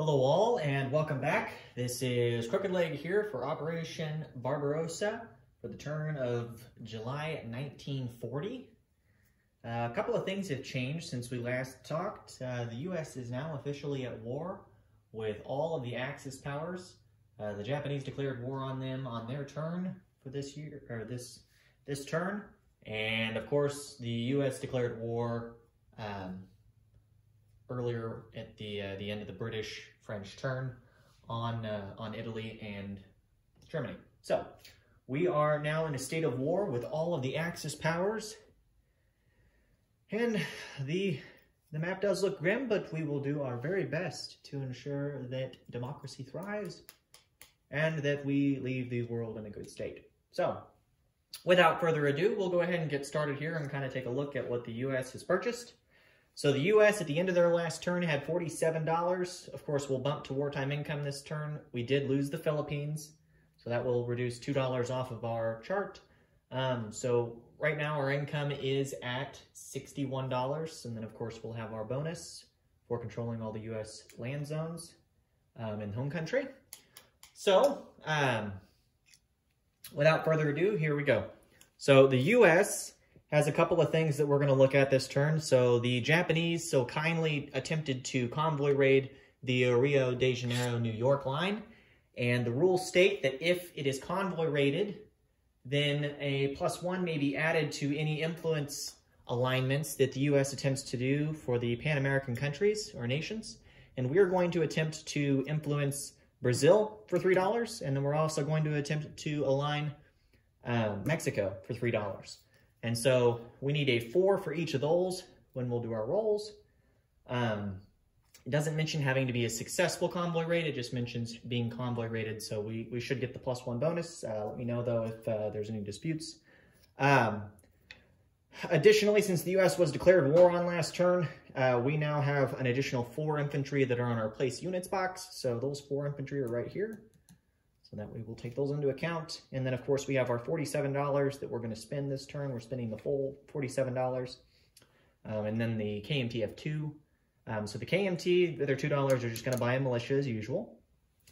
Hello all and welcome back. This is Crooked Leg here for Operation Barbarossa for the turn of July 1940. Uh, a couple of things have changed since we last talked. Uh, the U.S. is now officially at war with all of the Axis powers. Uh, the Japanese declared war on them on their turn for this year or this this turn, and of course the U.S. declared war um, earlier at the uh, the end of the British French turn on uh, on Italy and Germany. So we are now in a state of war with all of the Axis powers, and the the map does look grim, but we will do our very best to ensure that democracy thrives and that we leave the world in a good state. So, without further ado, we'll go ahead and get started here and kind of take a look at what the U.S. has purchased. So the U.S. at the end of their last turn had $47. Of course, we'll bump to wartime income this turn. We did lose the Philippines, so that will reduce $2 off of our chart. Um, so right now our income is at $61, and then of course we'll have our bonus for controlling all the U.S. land zones um, in home country. So, um, without further ado, here we go. So the U.S has a couple of things that we're going to look at this turn. So the Japanese so kindly attempted to convoy raid the Rio de Janeiro New York line. And the rules state that if it is convoy raided, then a plus one may be added to any influence alignments that the U.S. attempts to do for the Pan-American countries or nations. And we're going to attempt to influence Brazil for $3, and then we're also going to attempt to align uh, Mexico for $3. And so we need a four for each of those when we'll do our rolls. Um, it doesn't mention having to be a successful convoy raid. It just mentions being convoy raided. So we, we should get the plus one bonus. Uh, let me know, though, if uh, there's any disputes. Um, additionally, since the U.S. was declared war on last turn, uh, we now have an additional four infantry that are on our place units box. So those four infantry are right here. So that way we'll take those into account. And then of course we have our $47 that we're gonna spend this turn. We're spending the full $47. Um, and then the KMTF2. Um, so the KMT, the other $2 are just gonna buy a militia as usual.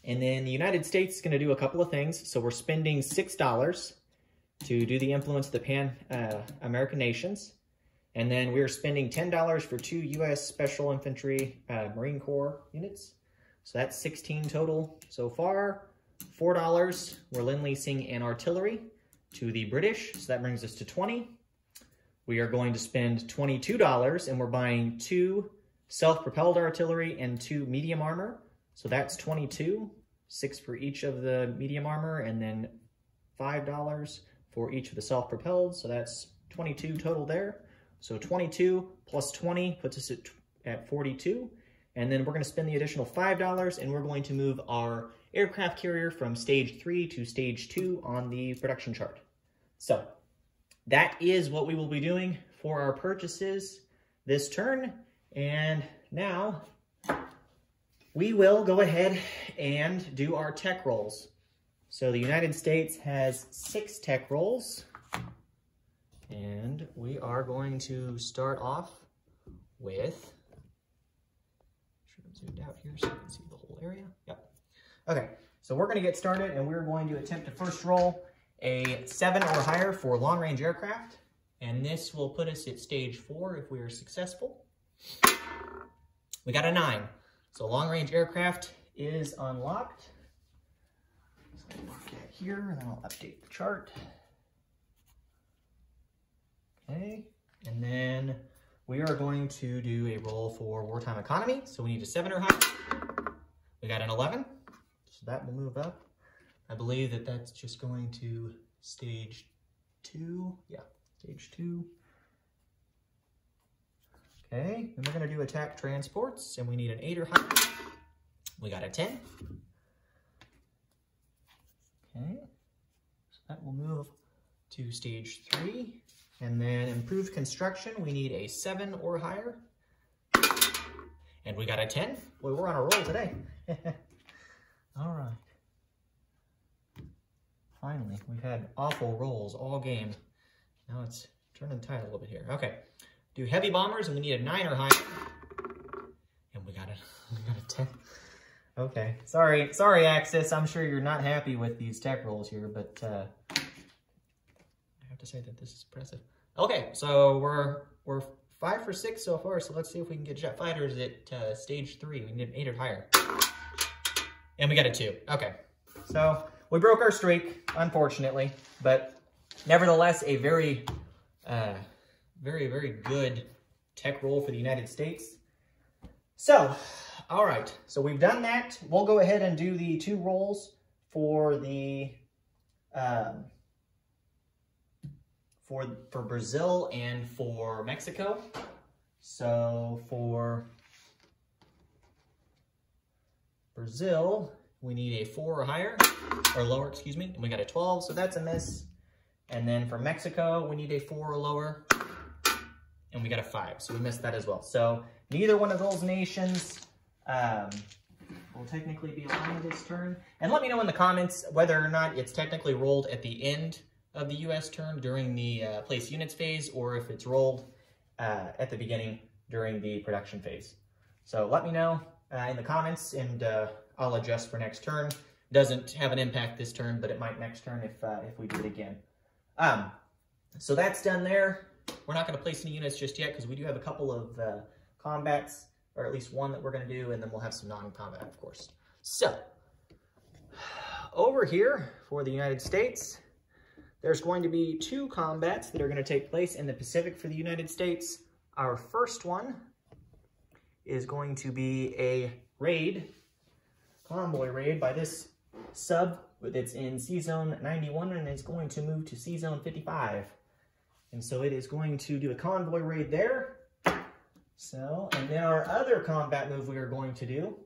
And then the United States is gonna do a couple of things. So we're spending $6 to do the influence of the Pan uh, American nations. And then we're spending $10 for two U.S. Special Infantry uh, Marine Corps units. So that's 16 total so far. $4, we're lend-leasing an artillery to the British, so that brings us to 20 We are going to spend $22, and we're buying two self-propelled artillery and two medium armor, so that's 22 six for each of the medium armor, and then $5 for each of the self-propelled, so that's 22 total there. So 22 plus 20 puts us at, at 42. And then we're going to spend the additional $5 and we're going to move our aircraft carrier from stage three to stage two on the production chart. So that is what we will be doing for our purchases this turn. And now we will go ahead and do our tech rolls. So the United States has six tech rolls. And we are going to start off with, should have zoomed out here so you can see the whole area. Yep. Okay, so we're gonna get started and we're going to attempt to first roll a seven or higher for long range aircraft. And this will put us at stage four if we are successful. We got a nine. So long range aircraft is unlocked. So mark that here and then I'll update the chart. Okay, and then we are going to do a roll for wartime economy. So we need a seven or higher. We got an 11. So that will move up. I believe that that's just going to stage two. Yeah, stage two. Okay, then we're gonna do attack transports and we need an eight or higher. We got a 10. Okay, so that will move to stage three. And then improved construction, we need a seven or higher. And we got a 10. Boy, we're on a roll today. All right. Finally, we've had awful rolls all game. Now it's turning the tide a little bit here. Okay, do heavy bombers, and we need a nine or. And we got a, we got a 10. Okay. Sorry, sorry, Axis. I'm sure you're not happy with these tech rolls here, but uh, I have to say that this is impressive. Okay, so we're we're five for six so far. So let's see if we can get jet fighters at uh, stage three. We need an eight or higher, and we got a two. Okay, so we broke our streak, unfortunately, but nevertheless, a very, uh, very, very good tech roll for the United States. So, all right, so we've done that. We'll go ahead and do the two rolls for the um, for for Brazil and for Mexico. So for Brazil, we need a four or higher, or lower, excuse me, and we got a 12, so that's a miss. And then for Mexico, we need a four or lower, and we got a five, so we missed that as well. So neither one of those nations um, will technically be aligned this turn. And let me know in the comments whether or not it's technically rolled at the end of the US turn during the uh, place units phase, or if it's rolled uh, at the beginning during the production phase. So let me know in the comments, and uh, I'll adjust for next turn. Doesn't have an impact this turn, but it might next turn if, uh, if we do it again. Um, so that's done there. We're not going to place any units just yet because we do have a couple of uh, combats, or at least one that we're going to do, and then we'll have some non-combat, of course. So, over here for the United States, there's going to be two combats that are going to take place in the Pacific for the United States. Our first one is going to be a raid, convoy raid by this sub that's in Sea Zone 91 and it's going to move to Sea Zone 55. And so it is going to do a convoy raid there. So, and then our other combat move we are going to do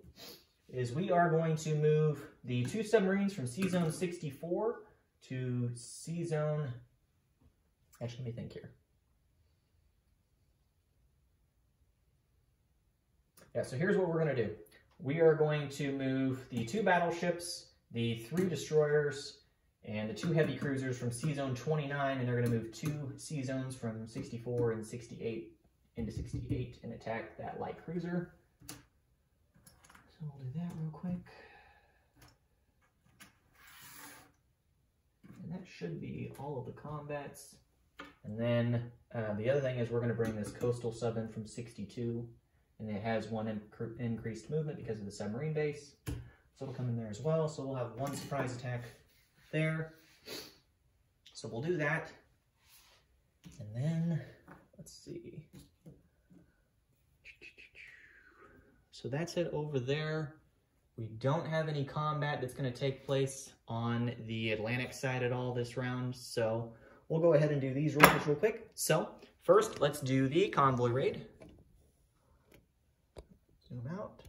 is we are going to move the two submarines from Sea Zone 64 to Sea Zone, actually let me think here. Yeah, so here's what we're gonna do. We are going to move the two battleships, the three destroyers, and the two heavy cruisers from Sea Zone 29, and they're gonna move two Sea Zones from 64 and 68 into 68 and attack that light cruiser. So we'll do that real quick. And that should be all of the combats. And then uh, the other thing is we're going to bring this coastal sub in from 62. And it has one inc increased movement because of the submarine base. So it'll come in there as well. So we'll have one surprise attack there. So we'll do that. And then, let's see. So that's it over there. We don't have any combat that's going to take place on the Atlantic side at all this round, so we'll go ahead and do these rolls real quick. So first, let's do the convoy raid. Zoom out.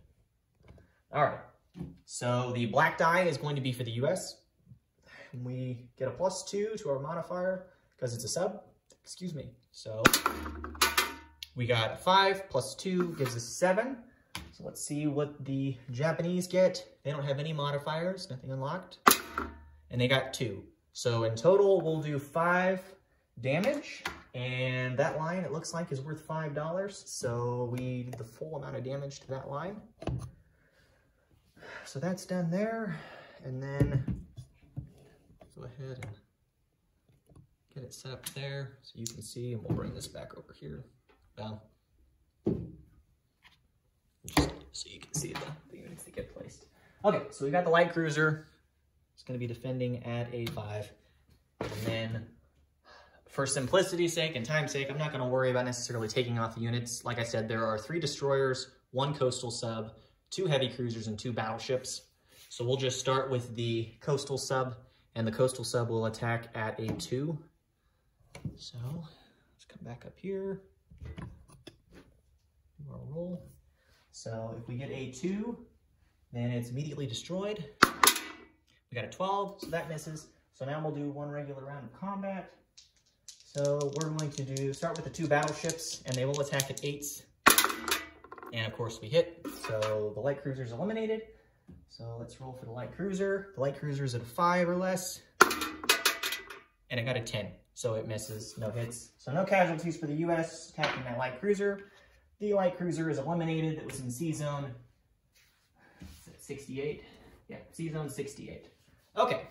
All right, so the black die is going to be for the U.S. We get a plus two to our modifier because it's a sub, excuse me. So we got five plus two gives us seven. So let's see what the Japanese get. They don't have any modifiers, nothing unlocked. And they got two. So in total, we'll do five damage. And that line, it looks like, is worth $5. So we did the full amount of damage to that line. So that's done there. And then go ahead and get it set up there so you can see. And we'll bring this back over here. Down just so you can see the, the units that get placed. Okay, so we got the light cruiser. It's going to be defending at A5. And then for simplicity's sake and time's sake, I'm not going to worry about necessarily taking off the units. Like I said, there are three destroyers, one coastal sub, two heavy cruisers, and two battleships. So we'll just start with the coastal sub, and the coastal sub will attack at A2. So let's come back up here. Do our roll. So if we get A2, then it's immediately destroyed. We got a 12, so that misses. So now we'll do one regular round of combat. So we're going to do start with the two battleships, and they will attack at 8s. And of course we hit, so the light cruiser is eliminated. So let's roll for the light cruiser. The light cruiser is at a 5 or less. And it got a 10, so it misses, no hits. So no casualties for the U.S. attacking that light cruiser. The light cruiser is eliminated that was in Sea Zone 68? Yeah, Sea Zone 68. Okay.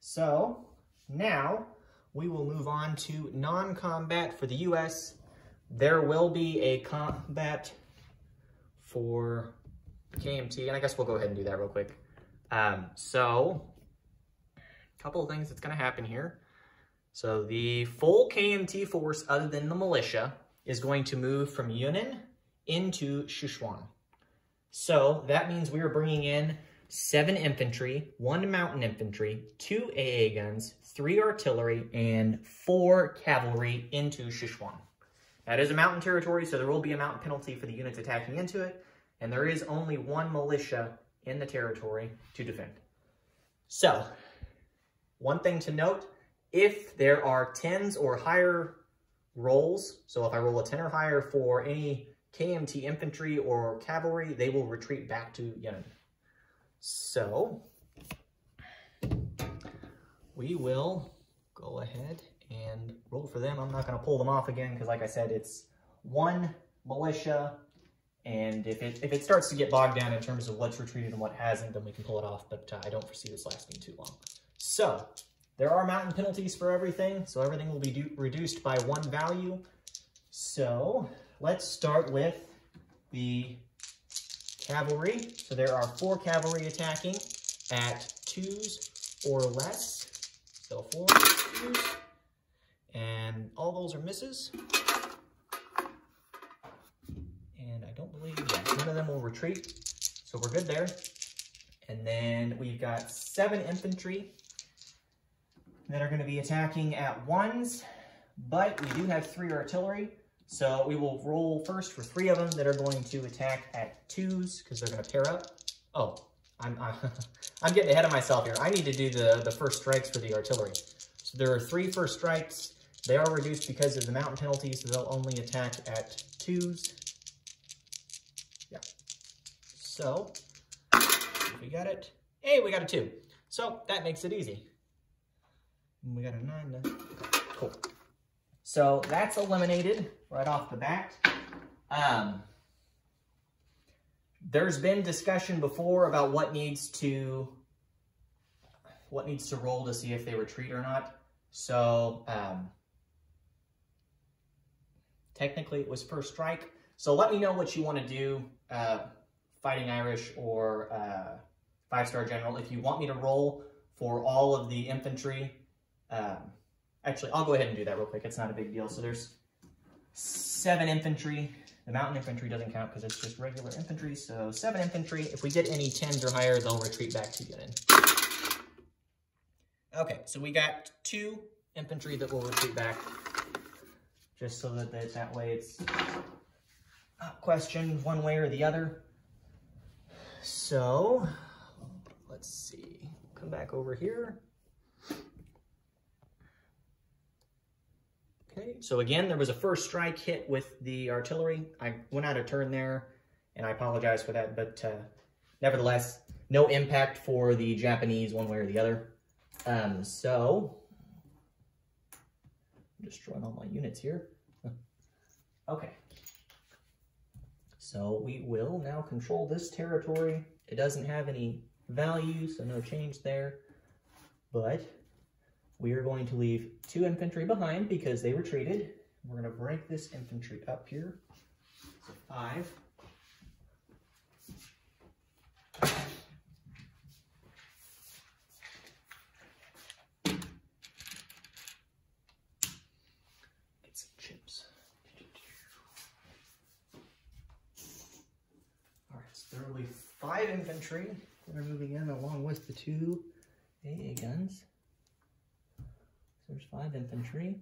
So now we will move on to non-combat for the U.S. There will be a combat for KMT, and I guess we'll go ahead and do that real quick. Um, so, a couple of things that's going to happen here. So the full KMT force, other than the militia, is going to move from Yunnan into Sichuan. So that means we are bringing in seven infantry, one mountain infantry, two AA guns, three artillery, and four cavalry into Sichuan. That is a mountain territory, so there will be a mountain penalty for the units attacking into it, and there is only one militia in the territory to defend. So, one thing to note, if there are 10s or higher rolls, so if I roll a 10 or higher for any KMT infantry or cavalry, they will retreat back to Yunnan. So, we will go ahead and roll for them. I'm not going to pull them off again because, like I said, it's one militia. And if it, if it starts to get bogged down in terms of what's retreated and what hasn't, then we can pull it off. But uh, I don't foresee this lasting too long. So there are mountain penalties for everything. So everything will be reduced by one value. So let's start with the cavalry. So there are four cavalry attacking at twos or less. So four twos. And all those are misses. And I don't believe, none of them will retreat. So we're good there. And then we've got seven infantry that are going to be attacking at ones, but we do have three artillery. So we will roll first for three of them that are going to attack at twos because they're going to pair up. Oh, I'm, I'm, getting ahead of myself here. I need to do the, the first strikes for the artillery. So there are three first strikes. They are reduced because of the mountain penalty, so they'll only attack at twos. Yeah. So, we got it. Hey, we got a two. So that makes it easy. We got a nine cool. So that's eliminated right off the bat. Um, there's been discussion before about what needs to what needs to roll to see if they retreat or not. So um, technically it was first strike. So let me know what you want to do, uh, Fighting Irish or uh, Five Star General. If you want me to roll for all of the infantry, um, actually I'll go ahead and do that real quick. It's not a big deal. So there's seven infantry. The mountain infantry doesn't count because it's just regular infantry. So seven infantry. If we get any 10s or higher, they'll retreat back to Yunnan. Okay, so we got two infantry that will retreat back. Just so that that way it's not questioned one way or the other. So, let's see. Come back over here. Okay, so again, there was a first strike hit with the artillery. I went out of turn there, and I apologize for that, but uh, nevertheless, no impact for the Japanese one way or the other. Um, so, I'm destroying all my units here. okay. So we will now control this territory. It doesn't have any value, so no change there. But we are going to leave two infantry behind because they retreated. We're going to break this infantry up here. So five. Get some chips. All right, so there will be five infantry that are moving in along with the two AA guns. There's five infantry.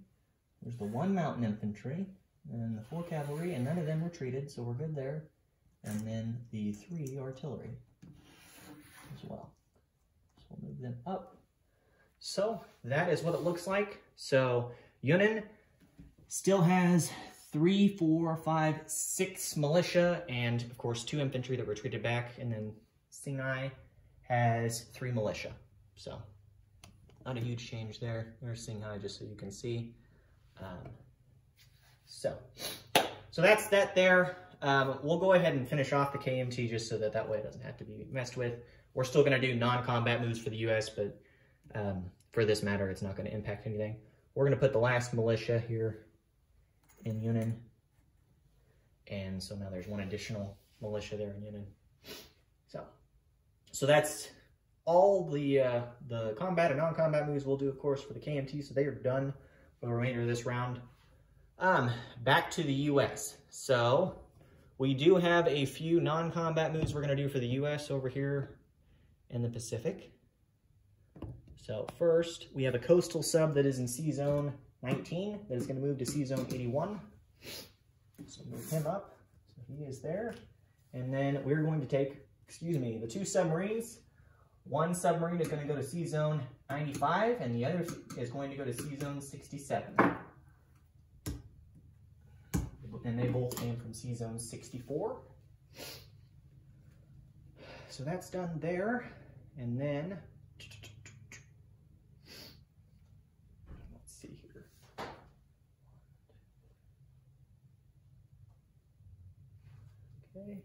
There's the one mountain infantry, and the four cavalry, and none of them retreated, so we're good there. And then the three artillery as well. So we'll move them up. So that is what it looks like. So Yunnan still has three, four, five, six militia, and of course two infantry that retreated back, and then Singhai has three militia. So not a huge change there. There's high just so you can see. Um, so, so that's that there. um, we'll go ahead and finish off the KMT just so that that way it doesn't have to be messed with. We're still going to do non-combat moves for the U.S., but um, for this matter, it's not going to impact anything. We're going to put the last militia here in Yunnan. And so now there's one additional militia there in Yunnan. So, so that's all the uh, the combat and non-combat moves we'll do, of course, for the KMT. So they are done for the remainder of this round. Um, back to the U.S. So we do have a few non-combat moves we're going to do for the U.S. over here in the Pacific. So first, we have a coastal sub that is in Sea Zone 19 that is going to move to Sea Zone 81. So move him up. So he is there. And then we're going to take, excuse me, the two submarines. One submarine is going to go to Sea Zone 95, and the other is going to go to Sea Zone 67. And they both came from Sea Zone 64. So that's done there. And then let's see here. Okay.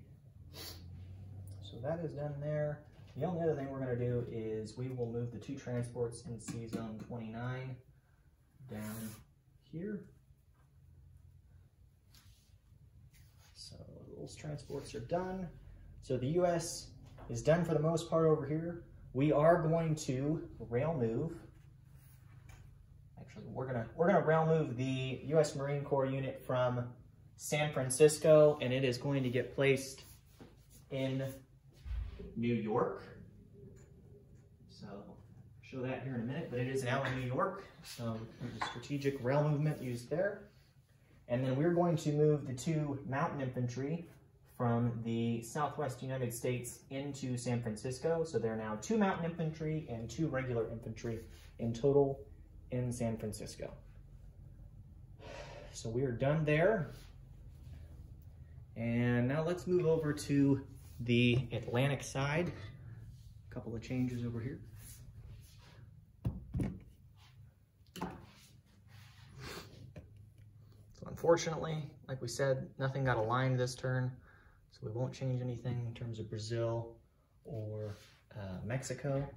So that is done there. The only other thing we're going to do is we will move the two transports in Sea Zone 29 down here. So those transports are done. So the U.S. is done for the most part over here. We are going to rail move. Actually, we're gonna we're gonna rail move the U.S. Marine Corps unit from San Francisco, and it is going to get placed in New York. So show that here in a minute, but it is now in New York. So strategic rail movement used there. And then we're going to move the two mountain infantry from the southwest United States into San Francisco. So there are now two mountain infantry and two regular infantry in total in San Francisco. So we are done there. And now let's move over to the Atlantic side. A couple of changes over here. So unfortunately, like we said, nothing got aligned this turn. So we won't change anything in terms of Brazil or uh, Mexico.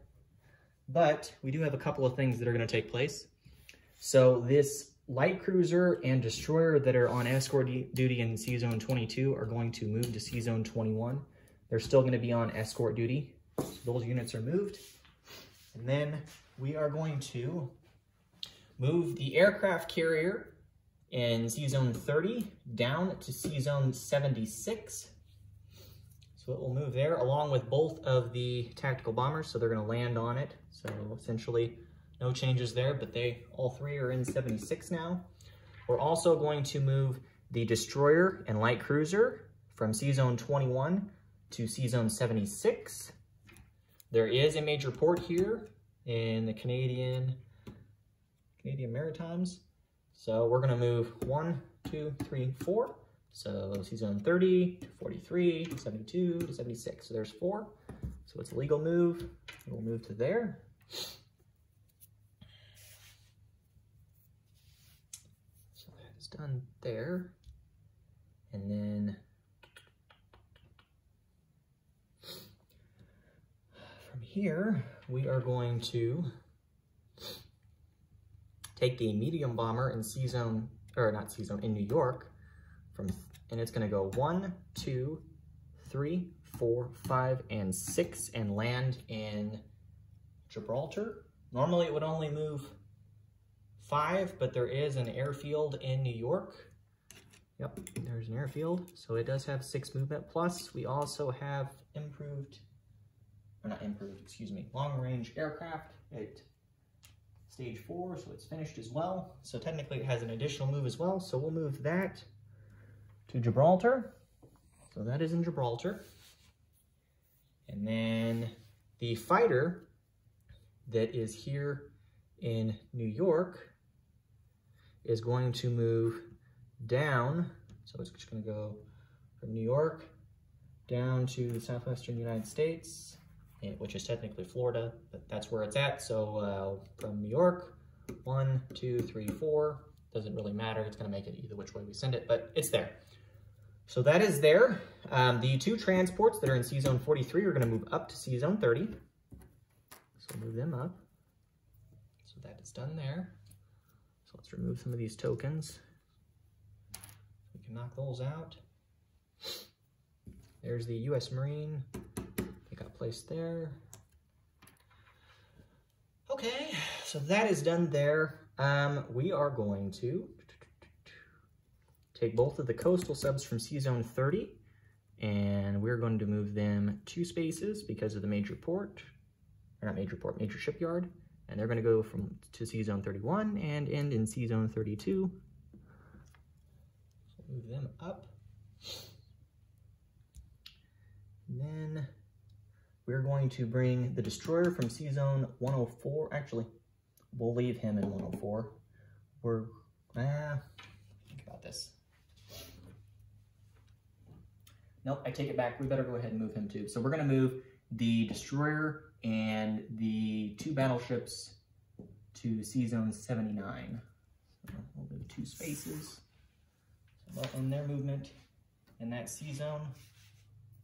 But we do have a couple of things that are going to take place. So this light cruiser and destroyer that are on escort duty in Sea Zone 22 are going to move to Sea Zone 21. They're still going to be on escort duty. So those units are moved. And then we are going to move the aircraft carrier in Sea Zone 30 down to Sea Zone 76. So it will move there along with both of the tactical bombers. So they're going to land on it. So essentially no changes there, but they all three are in 76 now. We're also going to move the destroyer and light cruiser from Sea Zone 21 to Sea Zone 76. There is a major port here in the Canadian Canadian Maritimes. So we're gonna move one, two, three, four. So Sea Zone 30 to 43 to 72 to 76. So there's four. So it's a legal move. We'll move to there. So that is done there. And then from here, we are going to take the medium bomber in Sea Zone, or not Sea Zone, in New York, from, and it's gonna go one, two, three, four, five, and six, and land in Gibraltar. Normally it would only move five, but there is an airfield in New York. Yep, there's an airfield. So it does have six movement. Plus, we also have improved, or not improved, excuse me, long range aircraft at stage four, so it's finished as well. So technically it has an additional move as well. So we'll move that to Gibraltar. So that is in Gibraltar. And then the fighter that is here in New York is going to move down. So it's just gonna go from New York down to the southwestern United States, which is technically Florida, but that's where it's at. So uh, from New York, one, two, three, four, doesn't really matter. It's gonna make it either which way we send it, but it's there. So that is there. Um, the two transports that are in Sea Zone 43 are going to move up to Sea Zone 30. So move them up. So that is done there. So let's remove some of these tokens. We can knock those out. There's the U.S. Marine. Got placed there. Okay, so that is done there. Um, we are going to take both of the coastal subs from Sea Zone 30 and we're going to move them two spaces because of the major port, or not major port, major shipyard, and they're going to go from to Sea Zone 31 and end in Sea Zone 32. So move them up. And then we're going to bring the destroyer from Sea Zone 104. Actually, we'll leave him in 104. We're, ah, think about this. Nope, I take it back. We better go ahead and move him too. So we're going to move the destroyer and the two battleships to Sea Zone 79. So we'll move two spaces. So in their movement in that Sea Zone.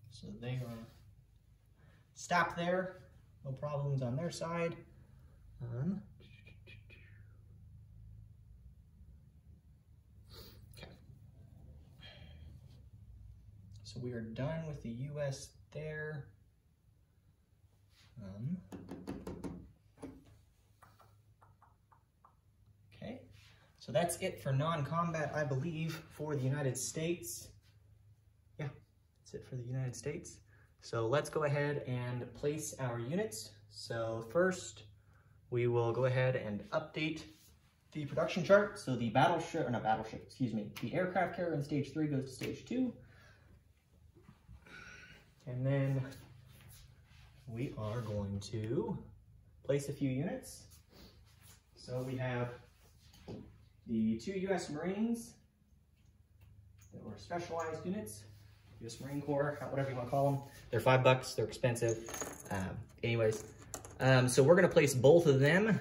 So they are stopped there. No problems on their side. Um, So we are done with the US there. Um, okay, so that's it for non-combat, I believe, for the United States. Yeah, that's it for the United States. So let's go ahead and place our units. So first, we will go ahead and update the production chart. So the battleship, or not battleship, excuse me, the aircraft carrier in stage three goes to stage two. And then we are going to place a few units. So we have the two U.S. Marines that were specialized units, U.S. Marine Corps, whatever you want to call them. They're five bucks, they're expensive. Um, anyways, um, so we're going to place both of them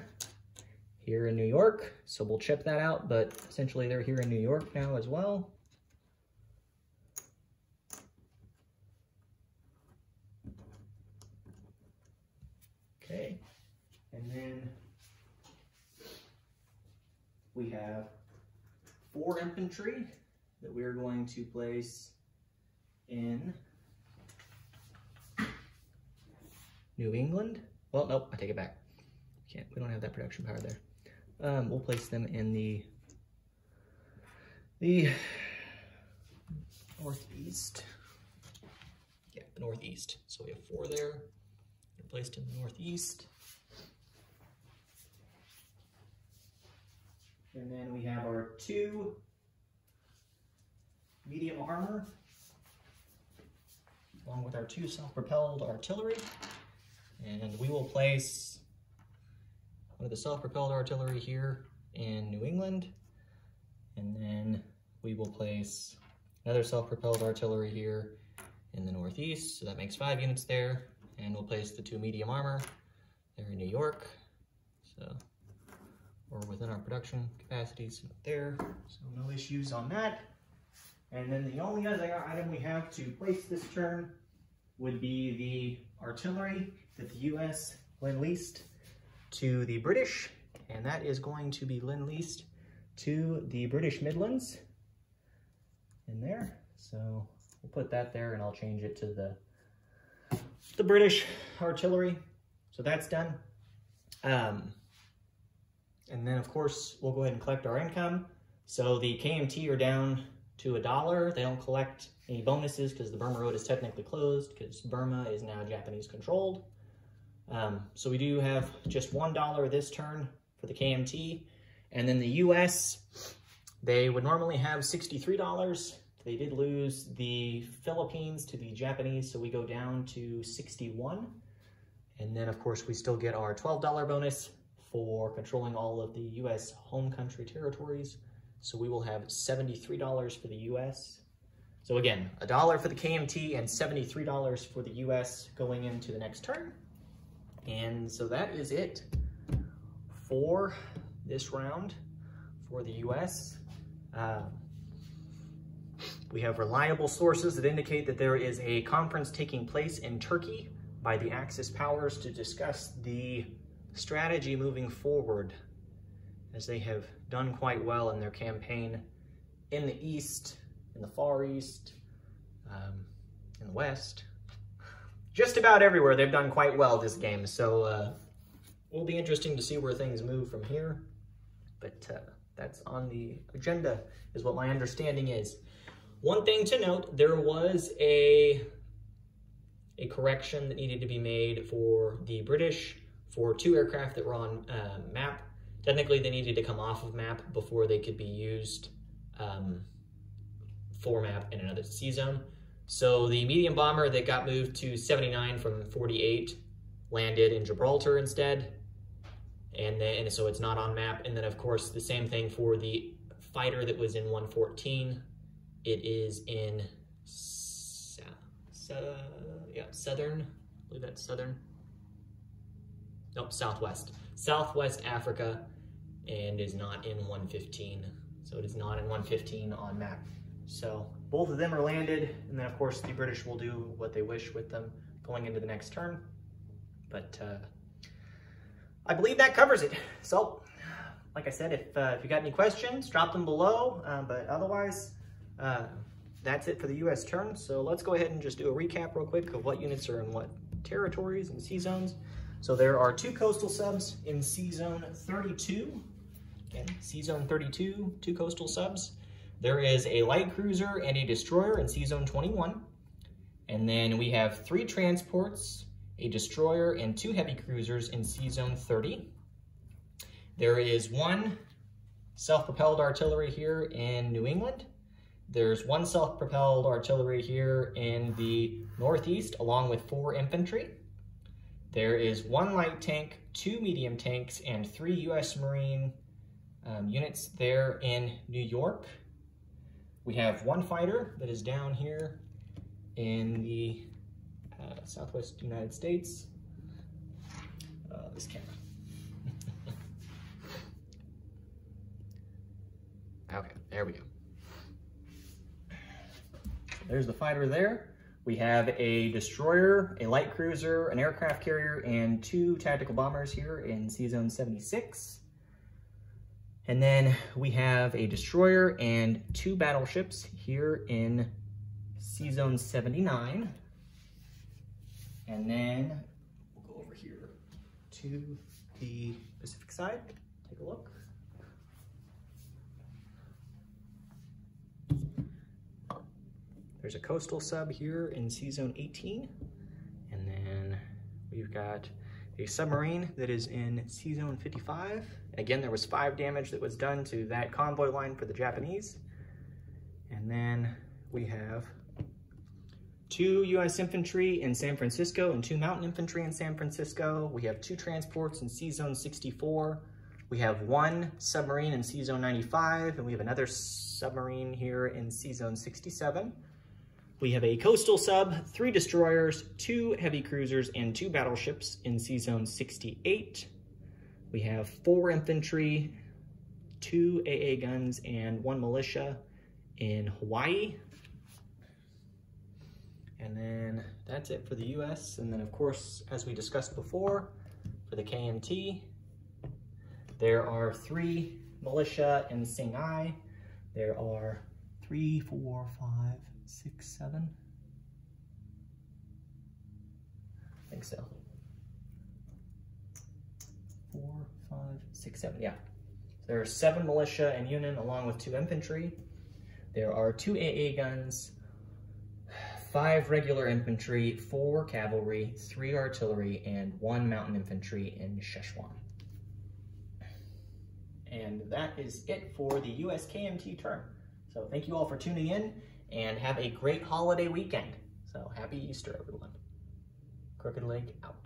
here in New York. So we'll chip that out, but essentially they're here in New York now as well. Okay, and then we have four infantry that we're going to place in New England. Well, nope, I take it back. Can't, we don't have that production power there. Um, we'll place them in the the northeast. Yeah, the northeast. So we have four there They're placed in the northeast. And then we have our two medium armor, along with our two self-propelled artillery. And we will place one of the self-propelled artillery here in New England. And then we will place another self-propelled artillery here in the Northeast. So that makes five units there and we'll place the two medium armor there in New York. So we're within our production capacities there, so no issues on that. And then the only other item we have to place this turn would be the artillery that the U.S. lend-leased to the British, and that is going to be lend-leased to the British Midlands in there. So we'll put that there and I'll change it to the the British artillery. So that's done. Um, and then, of course, we'll go ahead and collect our income. So the KMT are down to a dollar. They don't collect any bonuses because the Burma Road is technically closed because Burma is now Japanese controlled. Um, so we do have just $1 this turn for the KMT. And then the US, they would normally have $63. They did lose the Philippines to the Japanese, so we go down to 61. And then, of course, we still get our $12 bonus for controlling all of the U.S. home country territories. So we will have $73 for the U.S. So again, a dollar for the KMT and $73 for the U.S. going into the next turn. And so that is it for this round for the U.S. Um, We have reliable sources that indicate that there is a conference taking place in Turkey by the Axis powers to discuss the strategy moving forward as they have done quite well in their campaign in the East, in the Far East, um, in the West. Just about everywhere they've done quite well this game, so uh, will be interesting to see where things move from here. But uh, that's on the agenda, is what my understanding is. One thing to note, there was a, a correction that needed to be made for the British for two aircraft that were on uh, map. Technically, they needed to come off of map before they could be used um, for map in another sea zone. So the medium bomber that got moved to 79 from 48 landed in Gibraltar instead. And then, so it's not on map. And then of course, the same thing for the fighter that was in 114. It is in, yeah, southern, I believe that's southern. Nope, southwest. Southwest Africa and is not in 115. So it is not in 115 on map. So both of them are landed. And then of course the British will do what they wish with them going into the next turn. But uh, I believe that covers it. So, like I said, if, uh, if you got any questions, drop them below. Uh, but otherwise, uh, that's it for the U.S. turn. So let's go ahead and just do a recap real quick of what units are in what territories and sea zones. So there are two coastal subs in Sea Zone 32. Again, Sea Zone 32, two coastal subs. There is a light cruiser and a destroyer in Sea Zone 21. And then we have three transports a destroyer, and two heavy cruisers in Sea Zone 30. There is one self-propelled artillery here in New England. There's one self-propelled artillery here in the Northeast, along with four infantry. There is one light tank, two medium tanks, and three U.S. Marine um, units there in New York. We have one fighter that is down here in the uh, Southwest United States. Uh, this camera. okay, there we go. There's the fighter there. We have a destroyer, a light cruiser, an aircraft carrier, and two tactical bombers here in Sea Zone 76. And then we have a destroyer and two battleships here in Sea Zone 79. And then we'll go over here to the Pacific side, take a look. There's a coastal sub here in Sea Zone 18. And then we've got a submarine that is in Sea Zone 55. Again, there was five damage that was done to that convoy line for the Japanese. And then we have two U.S. infantry in San Francisco and two mountain infantry in San Francisco. We have two transports in Sea Zone 64. We have one submarine in Sea Zone 95, and we have another submarine here in Sea Zone 67. We have a coastal sub, three destroyers, two heavy cruisers, and two battleships in Sea Zone 68. We have four infantry, two AA guns, and one militia in Hawaii. And then that's it for the US. And then of course, as we discussed before, for the KMT, there are three militia in Singai. There are three, four, five, six, seven. I think so. Four, five, six, seven, yeah. There are seven militia and Yunnan along with two infantry. There are two AA guns, five regular infantry, four cavalry, three artillery, and one mountain infantry in Szechuan. And that is it for the US KMT turn. So thank you all for tuning in and have a great holiday weekend. So happy Easter, everyone. Crooked Leg out.